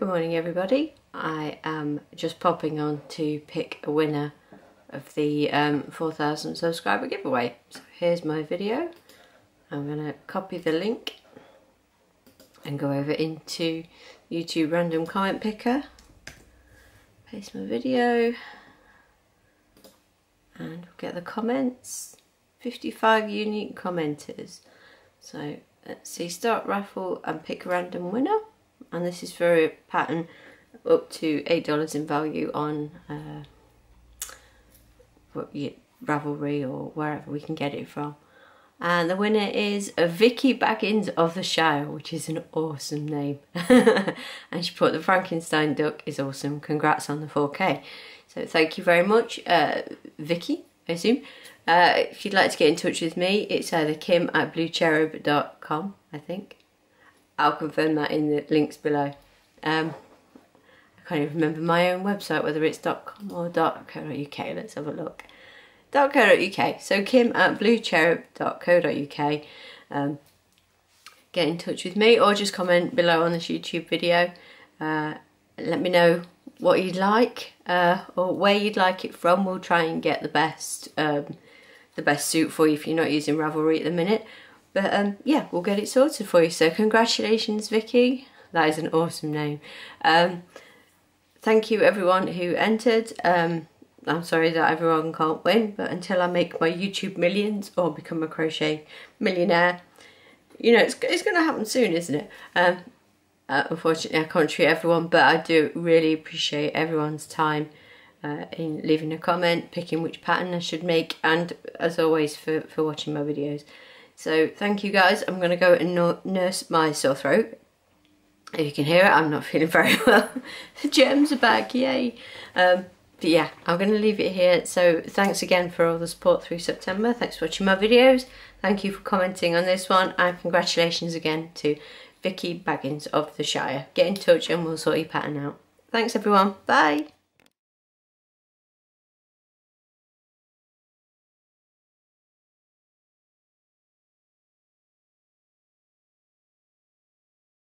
Good morning everybody. I am just popping on to pick a winner of the um, 4000 subscriber giveaway. So here's my video. I'm going to copy the link and go over into YouTube random comment picker. Paste my video and get the comments. 55 unique commenters. So let's see, start raffle and pick random winner and this is for a pattern up to eight dollars in value on uh, Ravelry or wherever we can get it from. And the winner is Vicky Baggins of the Shire, which is an awesome name. and she put the Frankenstein duck is awesome. Congrats on the 4K. So thank you very much, uh, Vicky, I assume. Uh, if you'd like to get in touch with me, it's either kim at bluecherub.com, I think. I'll confirm that in the links below. Um, I can't even remember my own website, whether it's .com or .co.uk. Let's have a look. .co.uk. So kim at bluecherub.co.uk. Um, get in touch with me or just comment below on this YouTube video. Uh, let me know what you'd like uh, or where you'd like it from. We'll try and get the best um, the best suit for you if you're not using Ravelry at the minute. But um, yeah, we'll get it sorted for you. So congratulations, Vicky. That is an awesome name. Um, thank you everyone who entered. Um, I'm sorry that everyone can't win, but until I make my YouTube millions or become a crochet millionaire, you know, it's, it's going to happen soon, isn't it? Um, uh, unfortunately, I can't treat everyone, but I do really appreciate everyone's time uh, in leaving a comment, picking which pattern I should make, and as always, for, for watching my videos. So thank you guys. I'm going to go and nurse my sore throat. If you can hear it, I'm not feeling very well. the germs are back, yay. Um, but yeah, I'm going to leave it here. So thanks again for all the support through September. Thanks for watching my videos. Thank you for commenting on this one. And congratulations again to Vicky Baggins of the Shire. Get in touch and we'll sort your pattern out. Thanks everyone. Bye.